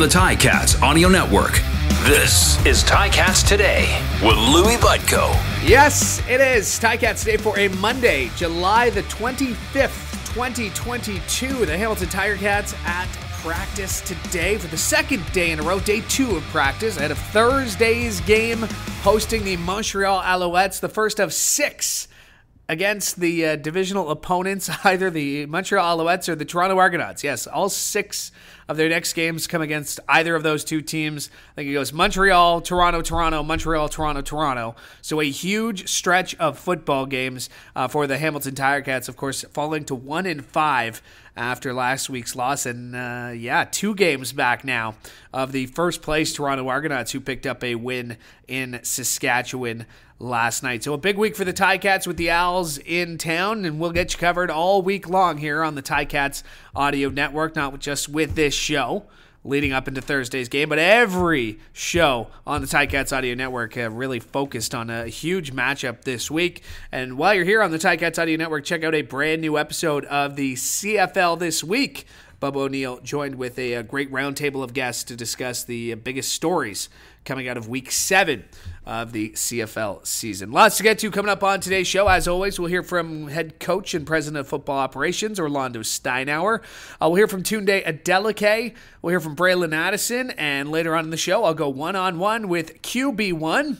the Ticats Audio Network. This is Ticats Today with Louie Butko. Yes, it is Ticats Today for a Monday, July the 25th, 2022. The Hamilton Tiger Cats at practice today for the second day in a row, day two of practice, ahead of Thursday's game hosting the Montreal Alouettes, the first of six against the uh, divisional opponents, either the Montreal Alouettes or the Toronto Argonauts. Yes, all six of their next games come against either of those two teams. I think it goes Montreal, Toronto, Toronto, Montreal, Toronto, Toronto. So a huge stretch of football games uh, for the Hamilton Tiger Cats, of course, falling to one in five after last week's loss. And uh, yeah, two games back now of the first place Toronto Argonauts, who picked up a win in Saskatchewan last night. So a big week for the Ticats with the Owls in town, and we'll get you covered all week long here on the Ticats Audio Network, not just with this show leading up into Thursday's game, but every show on the Ticats Audio Network uh, really focused on a huge matchup this week. And while you're here on the Ticats Audio Network, check out a brand new episode of the CFL this week. Bubba O'Neill joined with a, a great roundtable of guests to discuss the biggest stories coming out of week seven of the CFL season. Lots to get to coming up on today's show. As always, we'll hear from head coach and president of football operations, Orlando Steinauer. Uh, we'll hear from Tunde Adeleke. We'll hear from Bralon Addison. And later on in the show, I'll go one on one with QB1.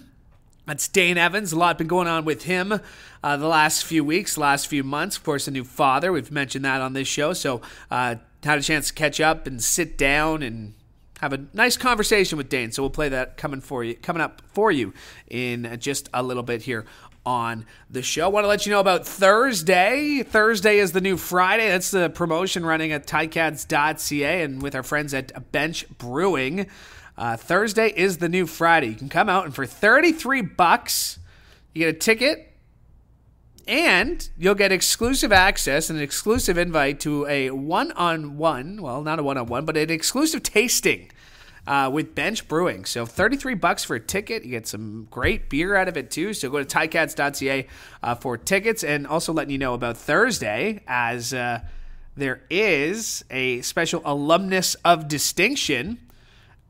That's Dane Evans. A lot been going on with him uh, the last few weeks, last few months. Of course, a new father. We've mentioned that on this show. So, uh, had a chance to catch up and sit down and have a nice conversation with Dane. So we'll play that coming for you, coming up for you in just a little bit here on the show. I want to let you know about Thursday. Thursday is the new Friday. That's the promotion running at ticats.ca and with our friends at Bench Brewing. Uh, Thursday is the new Friday. You can come out and for 33 bucks, you get a ticket and you'll get exclusive access and an exclusive invite to a one on one, well, not a one on one, but an exclusive tasting uh, with Bench Brewing. So 33 bucks for a ticket. You get some great beer out of it too. So go to ticats.ca uh, for tickets and also letting you know about Thursday as uh, there is a special alumnus of distinction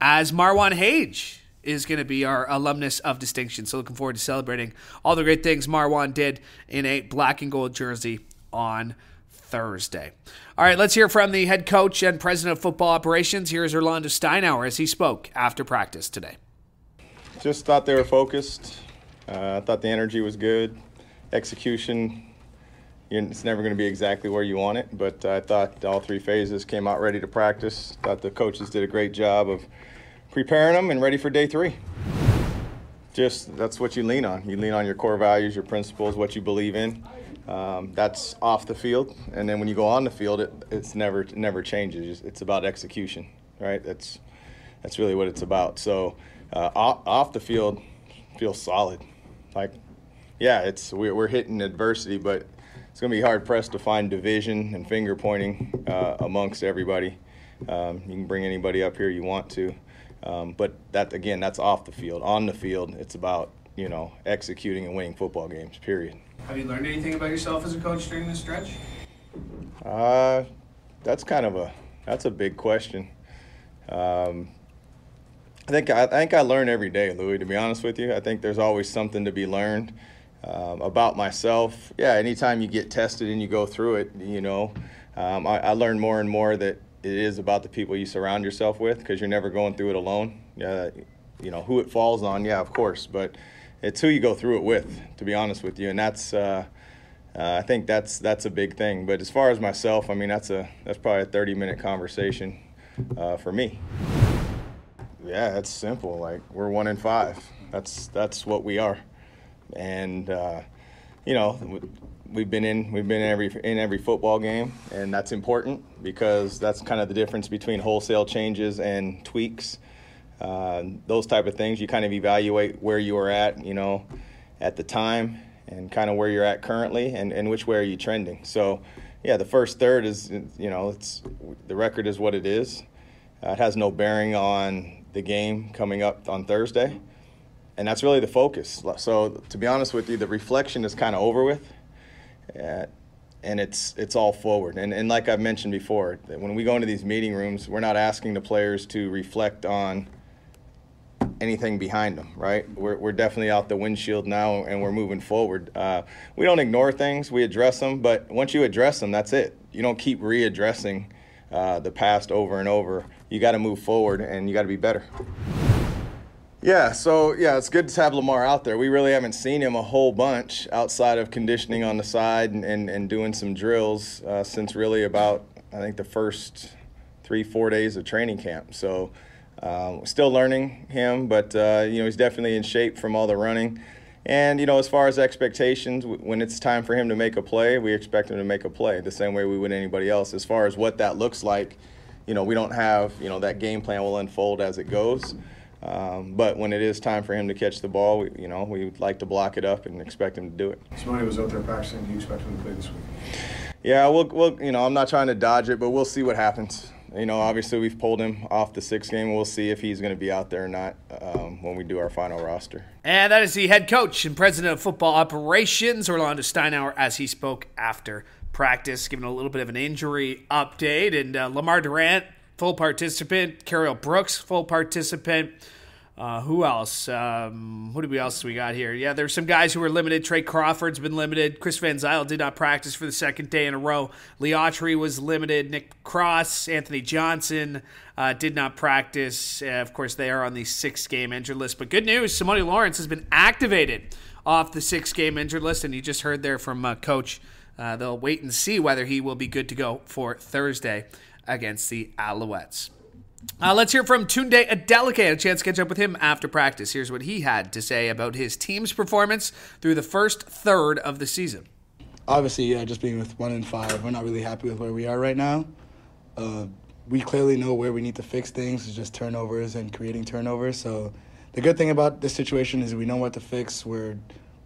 as Marwan Hage is going to be our alumnus of distinction. So looking forward to celebrating all the great things Marwan did in a black and gold jersey on Thursday. All right, let's hear from the head coach and president of football operations. Here's Orlando Steinauer as he spoke after practice today. Just thought they were focused. Uh, I thought the energy was good. Execution, it's never going to be exactly where you want it, but I thought all three phases came out ready to practice. Thought the coaches did a great job of preparing them and ready for day three. Just that's what you lean on. You lean on your core values, your principles, what you believe in. Um, that's off the field, and then when you go on the field, it it's never never changes. It's about execution, right? That's that's really what it's about. So uh, off, off the field, feels solid. Like, yeah, it's we're, we're hitting adversity, but it's going to be hard pressed to find division and finger pointing uh, amongst everybody. Um, you can bring anybody up here you want to. Um, but that again, that's off the field. On the field, it's about you know executing and winning football games. Period. Have you learned anything about yourself as a coach during this stretch? Uh, that's kind of a that's a big question. Um, I think I, I think I learn every day, Louie. To be honest with you, I think there's always something to be learned um, about myself. Yeah, anytime you get tested and you go through it, you know, um, I, I learn more and more that it is about the people you surround yourself with because you're never going through it alone. Yeah, you know who it falls on, yeah, of course, but it's who you go through it with. To be honest with you, and that's uh, uh, I think that's that's a big thing. But as far as myself, I mean that's a that's probably a 30 minute conversation uh, for me. Yeah, it's simple. Like we're one in five. That's that's what we are, and uh, you know we've been in we've been in every in every football game, and that's important because that's kind of the difference between wholesale changes and tweaks. Uh, those type of things you kind of evaluate where you are at, you know, at the time, and kind of where you're at currently, and, and which way are you trending. So, yeah, the first third is you know it's the record is what it is. Uh, it has no bearing on the game coming up on Thursday. And that's really the focus. So, to be honest with you, the reflection is kind of over with uh, and it's it's all forward. And and like I've mentioned before, when we go into these meeting rooms, we're not asking the players to reflect on anything behind them, right? We're, we're definitely out the windshield now and we're moving forward. Uh, we don't ignore things, we address them, but once you address them, that's it. You don't keep readdressing uh, the past over and over. You got to move forward and you got to be better. Yeah, so yeah, it's good to have Lamar out there. We really haven't seen him a whole bunch outside of conditioning on the side and, and, and doing some drills uh, since really about, I think, the first three, four days of training camp. So, um, still learning him, but uh, you know he's definitely in shape from all the running. And you know, as far as expectations, when it's time for him to make a play, we expect him to make a play the same way we would anybody else. As far as what that looks like, you know, we don't have you know that game plan will unfold as it goes. Um, but when it is time for him to catch the ball, we, you know, we would like to block it up and expect him to do it. Somebody was out there practicing. Do you expect him to play this week? Yeah, we'll, we'll, you know, I'm not trying to dodge it, but we'll see what happens. You know, obviously we've pulled him off the six game. We'll see if he's going to be out there or not um, when we do our final roster. And that is the head coach and president of football operations, Orlando Steinauer, as he spoke after practice, giving a little bit of an injury update. And uh, Lamar Durant, full participant. Cariel Brooks, full participant. Uh, who else? Um, who do we else we got here? Yeah, there's some guys who were limited. Trey Crawford's been limited. Chris Van Zyl did not practice for the second day in a row. Lee Autry was limited. Nick Cross, Anthony Johnson uh, did not practice. Uh, of course, they are on the six-game injured list. But good news, Simoni Lawrence has been activated off the six-game injured list, and you just heard there from uh, Coach. Uh, they'll wait and see whether he will be good to go for Thursday against the Alouettes. Uh, let's hear from Tunde Adeleke. A chance to catch up with him after practice. Here's what he had to say about his team's performance through the first third of the season. Obviously, yeah, just being with one and five, we're not really happy with where we are right now. Uh, we clearly know where we need to fix things. It's just turnovers and creating turnovers. So the good thing about this situation is we know what to fix. We're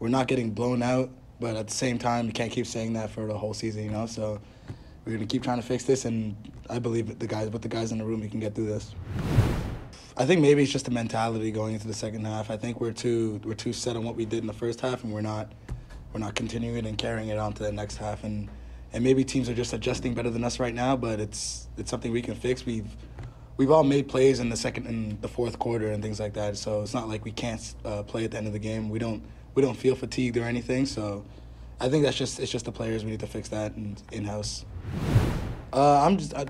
we're not getting blown out, but at the same time, you can't keep saying that for the whole season, you know. So we're gonna keep trying to fix this, and I believe the guys, with the guys in the room, we can get through this. I think maybe it's just a mentality going into the second half. I think we're too we're too set on what we did in the first half, and we're not we're not continuing it and carrying it on to the next half. And and maybe teams are just adjusting better than us right now, but it's it's something we can fix. We've we've all made plays in the second and the fourth quarter and things like that. So it's not like we can't uh, play at the end of the game. We don't we don't feel fatigued or anything. So I think that's just it's just the players. We need to fix that in house. Uh, I'm just I,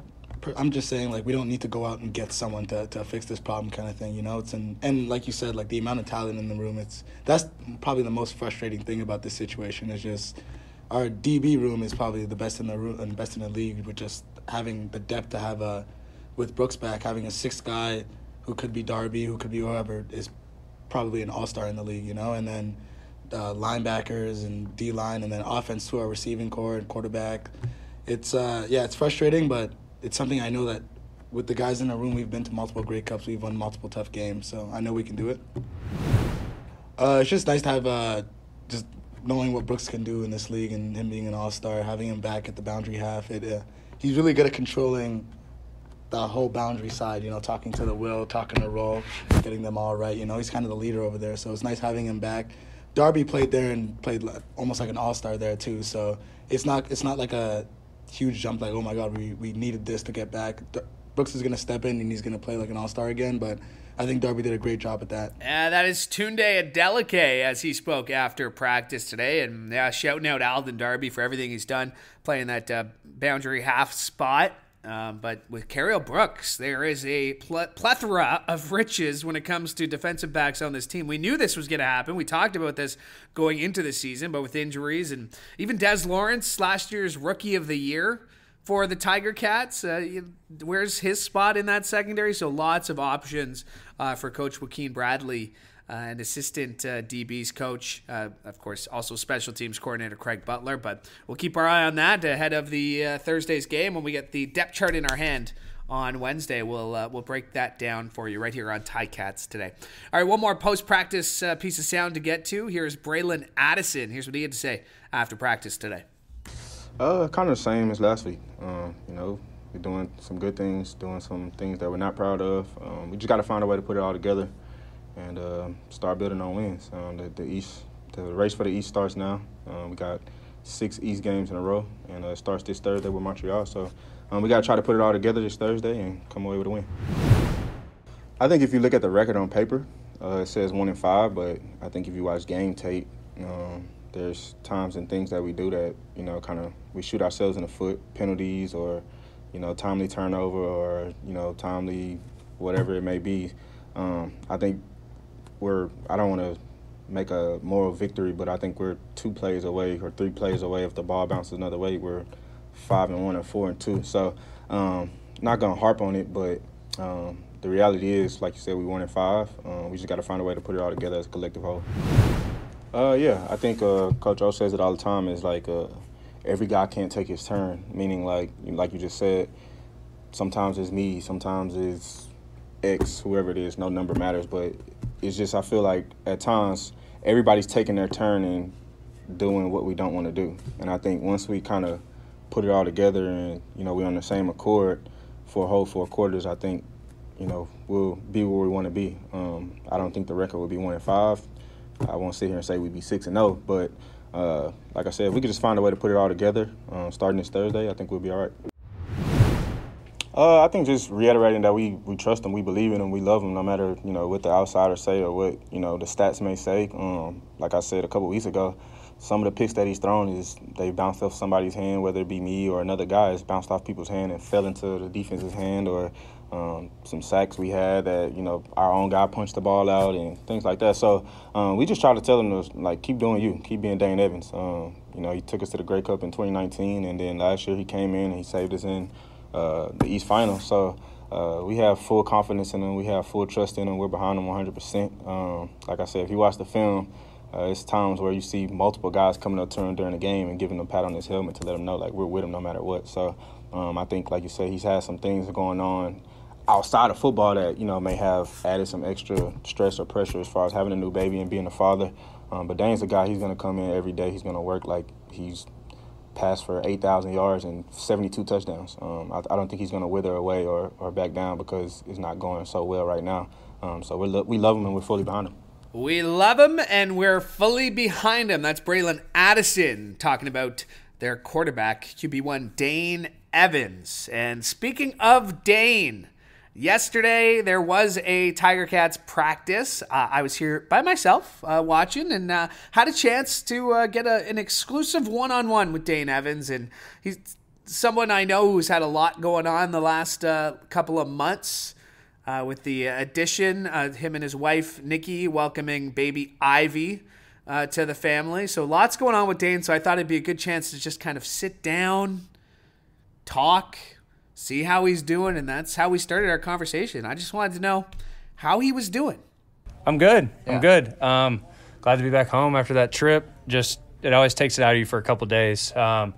I'm just saying like we don't need to go out and get someone to, to fix this problem kind of thing. You know, it's an, and like you said, like the amount of talent in the room. It's that's probably the most frustrating thing about this situation is just our DB room is probably the best in the room and best in the league with just having the depth to have a with Brooks back having a sixth guy who could be Darby, who could be whoever is probably an all star in the league. You know, and then uh, linebackers and D line, and then offense to our receiving corps and quarterback. It's uh, yeah, it's frustrating, but it's something I know that with the guys in the room, we've been to multiple great Cups, we've won multiple tough games, so I know we can do it. Uh, it's just nice to have uh, just knowing what Brooks can do in this league and him being an all star, having him back at the boundary half. It uh, he's really good at controlling the whole boundary side. You know, talking to the will, talking to roll, getting them all right. You know, he's kind of the leader over there, so it's nice having him back. Darby played there and played almost like an all star there too. So it's not it's not like a huge jump like oh my god we, we needed this to get back. Brooks is gonna step in and he's gonna play like an all star again, but I think Darby did a great job at that. yeah that is Tunde Adeleke as he spoke after practice today, and yeah, shouting out Alden Darby for everything he's done playing that uh, boundary half spot. Um, but with Cariel Brooks, there is a pl- plethora of riches when it comes to defensive backs on this team. We knew this was going to happen. We talked about this going into the season, but with injuries and even Des Lawrence, last year's Rookie of the Year for the Tiger Cats, uh, where's his spot in that secondary? So lots of options uh, for Coach Joaquin Bradley and assistant uh, DBs coach, uh, of course, also special teams coordinator Craig Butler. But we'll keep our eye on that ahead of the uh, Thursday's game when we get the depth chart in our hand on Wednesday. We'll uh, we'll break that down for you right here on Ticats today. All right, one more post practice uh, piece of sound to get to. Here's Bralon Addison. Here's what he had to say after practice today. Uh, kind of the same as last week. Um, you know, we're doing some good things, doing some things that we're not proud of. Um, we just got to find a way to put it all together and uh, start building on wins. Um, the, the, East, the race for the East starts now. Um, we got six East games in a row, and uh, starts this Thursday with Montreal. So um, we got to try to put it all together this Thursday and come away with a win. I think if you look at the record on paper, uh, it says one in five, but I think if you watch game tape, um, there's times and things that we do that you know kind of we shoot ourselves in the foot, penalties or you know timely turnover or you know timely whatever it may be. Um, I think we're I don't want to make a moral victory, but I think we're two plays away or three plays away. If the ball bounces another way, we're five and one or four and two. So um, not gonna harp on it, but um, the reality is, like you said, we won in five. Um, we just got to find a way to put it all together as a collective whole. Uh, yeah, I think uh, Coach O says it all the time. Is like uh, every guy can't take his turn. Meaning, like like you just said, sometimes it's me, sometimes it's X, whoever it is. No number matters, but it's just I feel like at times everybody's taking their turn and doing what we don't want to do. And I think once we kind of put it all together and you know we're on the same accord for a whole four quarters, I think you know we'll be where we want to be. Um, I don't think the record will be one and five. I won't sit here and say we'd be six and zero, oh, but uh, like I said, if we could just find a way to put it all together, um, starting this Thursday, I think we'll be all right. Uh, I think just reiterating that we, we trust them, we believe in them, we love them, no matter you know what the outsiders say or what you know the stats may say. Um, like I said a couple weeks ago, some of the picks that he's thrown is they bounced off somebody's hand, whether it be me or another guy, it's bounced off people's hand and fell into the defense's hand, or um, some sacks we had that you know our own guy punched the ball out and things like that. So um, we just try to tell him to like keep doing you, keep being Dane Evans. Um, you know, he took us to the Grey Cup in 2019, and then last year he came in and he saved us in uh, the East Final. So uh, we have full confidence in him. We have full trust in him. We're behind him 100%. Um, like I said, if you watch the film, uh, it's times where you see multiple guys coming up to him during the game and giving him a pat on his helmet to let him know like we're with him no matter what. So um, I think, like you said, he's had some things going on outside of football that you know may have added some extra stress or pressure as far as having a new baby and being a father. Um, but Dane's a guy. He's going to come in every day. He's going to work like he's passed for 8,000 yards and 72 touchdowns. Um, I, I, don't think he's going to wither away or, or back down because it's not going so well right now. Um, so we lo- we love him and we're fully behind him. We love him and we're fully behind him. That's Bralon Addison talking about their quarterback, QB1 Dane Evans. And speaking of Dane, Yesterday, there was a Tiger Cats practice. Uh, I was here by myself uh, watching and uh, had a chance to uh, get a, an exclusive one on one with Dane Evans. And he's someone I know who's had a lot going on the last uh, couple of months. Uh, with the addition, him and his wife, Nikki, welcoming baby Ivy to the family. So lots going on with Dane. So I thought it'd be a good chance to just kind of sit down, talk, see how he's doing, and that's how we started our conversation. I just wanted to know how he was doing. I'm good. Yeah. I'm good. Um, glad to be back home after that trip. Just it always takes it out of you for a couple days. Um,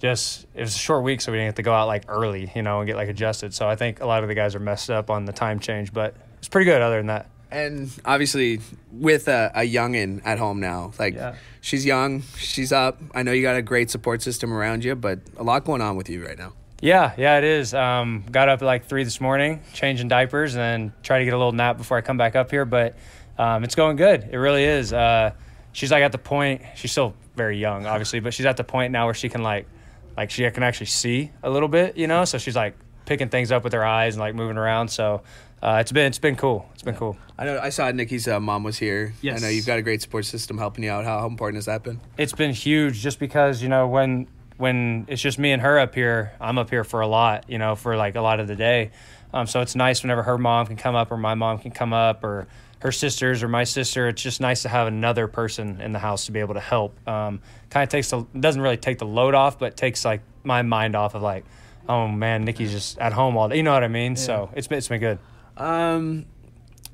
just it was a short week, so we didn't have to go out like early, you know, and get like adjusted. So I think a lot of the guys are messed up on the time change, but it's pretty good other than that. And obviously, with a, a youngin at home now, like yeah. she's young, she's up. I know you got a great support system around you, but a lot going on with you right now. Yeah, yeah, it is. Um, got up at like three this morning, changing diapers, and then try to get a little nap before I come back up here. But um, it's going good. It really is. Uh, she's like at the point. She's still very young, obviously, but she's at the point now where she can like, like she can actually see a little bit, you know. So she's like picking things up with her eyes and like moving around. So uh, it's been it's been cool. It's been cool. I know. I saw Nikki's uh, mom was here. Yes. I know you've got a great support system helping you out. How, how important has that been? It's been huge, just because you know when when it's just me and her up here, I'm up here for a lot, you know, for like a lot of the day. Um, so it's nice whenever her mom can come up or my mom can come up or her sisters or my sister. It's just nice to have another person in the house to be able to help. Um, kind of takes the doesn't really take the load off, but takes like my mind off of like, oh man, Nikki's just at home all day. You know what I mean? Yeah. So it's been, it's been good. Um,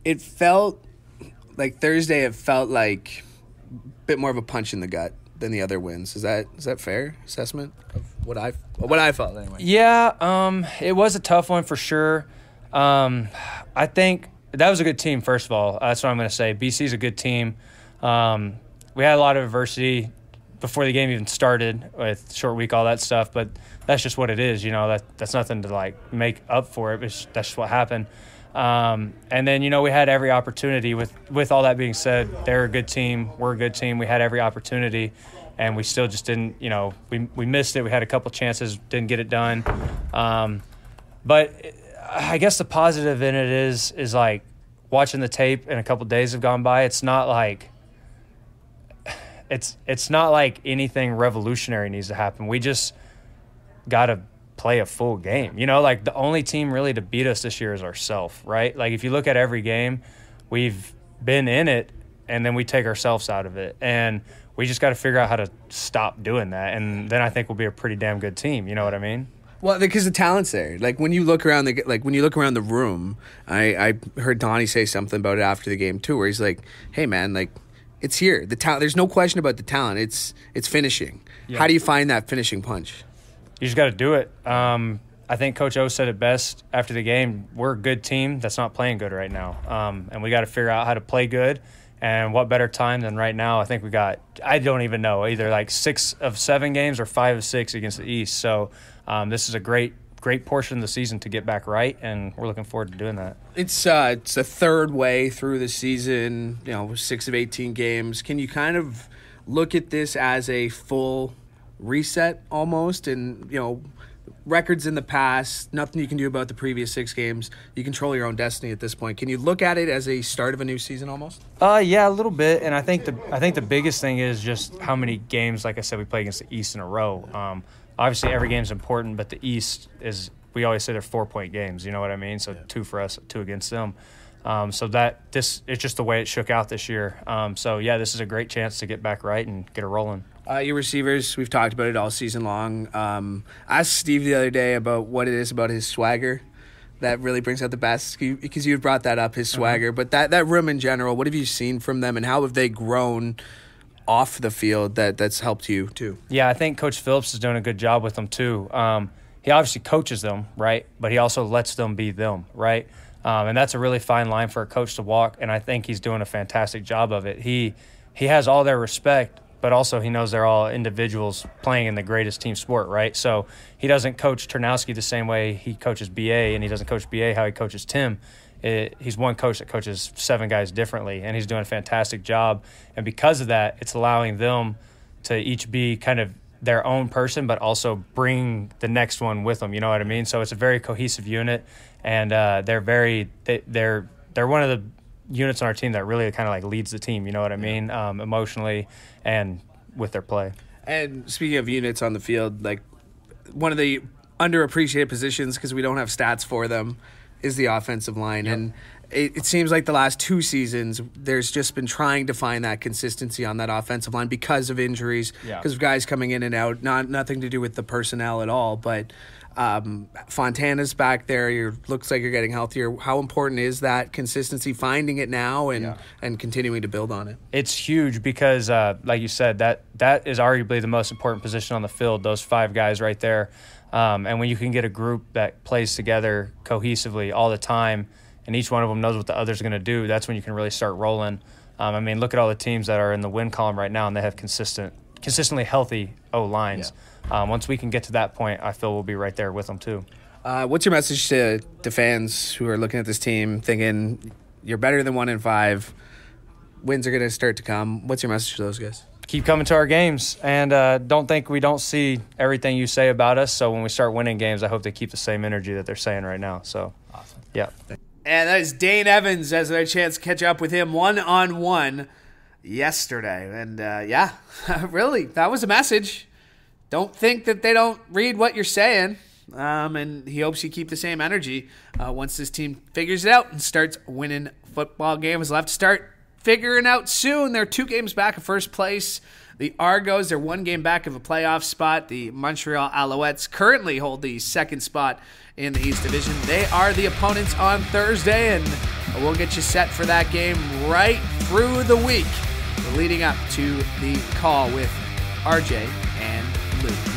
it felt like Thursday. It felt like a bit more of a punch in the gut than the other wins. Is that is that fair assessment of what I what I felt anyway? Yeah, um, it was a tough one for sure. Um, I think that was a good team. First of all, that's what I'm going to say. BC's a good team. Um, we had a lot of adversity before the game even started with short week, all that stuff. But that's just what it is. You know that that's nothing to like make up for it. It's, that's what happened. Um, and then you know we had every opportunity. With with all that being said, they're a good team. We're a good team. We had every opportunity, and we still just didn't. You know, we we missed it. We had a couple chances, didn't get it done. Um, but I guess the positive in it is is like watching the tape and a couple days have gone by. It's not like it's it's not like anything revolutionary needs to happen. We just got to play a full game. You know, like the only team really to beat us this year is ourselves, right? Like if you look at every game, we've been in it and then we take ourselves out of it. And we just got to figure out how to stop doing that. And then I think we'll be a pretty damn good team. You know what I mean? Well, because the talent's there. Like when you look around the like when you look around the room, I I heard Donnie say something about it after the game too, where he's like, "Hey man, like it's here. The talent. There's no question about the talent. It's it's finishing. Yeah. How do you find that finishing punch? You just got to do it. Um, I think Coach O said it best after the game. We're a good team that's not playing good right now, um, and we got to figure out how to play good. And what better time than right now? I think we got. I don't even know either like six of seven games or five of six against the East. So um, this is a great great portion of the season to get back right, and we're looking forward to doing that. It's uh, it's the third way through the season. You know, six of eighteen games. Can you kind of look at this as a full reset almost? And you know, records in the past, nothing you can do about the previous six games. You control your own destiny at this point. Can you look at it as a start of a new season almost? Uh, yeah, a little bit. And I think the I think the biggest thing is just how many games, like I said, we play against the East in a row. Um, obviously, every game's important, but the East is we always say they're four point games. You know what I mean? So two for us, two against them. Um, so that this it's just the way it shook out this year. Um, so yeah, this is a great chance to get back right and get it rolling. Uh, your receivers, we've talked about it all season long. Um, I asked Steve the other day about what it is about his swagger that really brings out the best because you brought that up, his swagger. But that, that room in general, what have you seen from them and how have they grown off the field that, that's helped you too? Yeah, I think Coach Phillips is doing a good job with them too. Um, he obviously coaches them, right? But he also lets them be them, right? Um, and that's a really fine line for a coach to walk. And I think he's doing a fantastic job of it. He he has all their respect, but also he knows they're all individuals playing in the greatest team sport, right? So he doesn't coach Turnowski the same way he coaches BA, and he doesn't coach BA how he coaches Tim. It, he's one coach that coaches seven guys differently, and he's doing a fantastic job. And because of that, it's allowing them to each be kind of their own person, but also bring the next one with them. You know what I mean? So it's a very cohesive unit, and uh, they're very they, they're they're one of the units on our team that really kind of like leads the team. You know what I mean? Um, emotionally and with their play. And speaking of units on the field, like one of the underappreciated positions because we don't have stats for them is the offensive line. Yep. And it, it, seems like the last two seasons, there's just been trying to find that consistency on that offensive line because of injuries, because yeah. of guys coming in and out. Not nothing to do with the personnel at all, but um, Fontana's back there. You looks like you're getting healthier. How important is that consistency? Finding it now and yeah. and continuing to build on it. It's huge because, uh, like you said, that that is arguably the most important position on the field. Those five guys right there, um, and when you can get a group that plays together cohesively all the time, and each one of them knows what the other's going to do, that's when you can really start rolling. Um, I mean, look at all the teams that are in the win column right now, and they have consistent, consistently healthy O lines. Yeah um, once we can get to that point, I feel we'll be right there with them too. Uh, what's your message to the fans who are looking at this team, thinking you're better than one in five? Wins are going to start to come. What's your message to those guys? Keep coming to our games, and uh, don't think we don't see everything you say about us. So when we start winning games, I hope they keep the same energy that they're saying right now. So, awesome. Yeah. And that is Dane Evans as a chance to catch up with him one on one yesterday. And uh, yeah, really, that was a message don't think that they don't read what you're saying. Um, and he hopes you keep the same energy uh, once this team figures it out and starts winning football games. Have to start figuring out soon. They're two games back of first place. The Argos, they're one game back of a playoff spot. The Montreal Alouettes currently hold the second spot in the East Division. They are the opponents on Thursday, and we'll get you set for that game right through the week leading up to the call with RJ and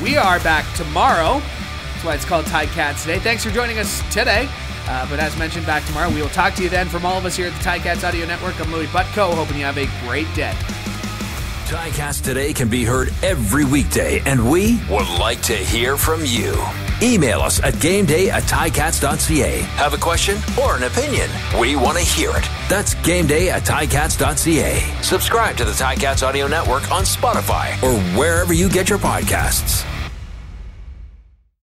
we are back tomorrow. That's why it's called Ticats Today. Thanks for joining us today. Uh, but as mentioned, back tomorrow. We will talk to you then from all of us here at the Ticats Audio Network. I'm Louie Butko, hoping you have a great day. Ticats Today can be heard every weekday, and we would like to hear from you. Email us at gameday at ticats.ca. Have a question or an opinion? We want to hear it. That's gameday at ticats.ca. Subscribe to the Ticats Audio Network on Spotify or wherever you get your podcasts.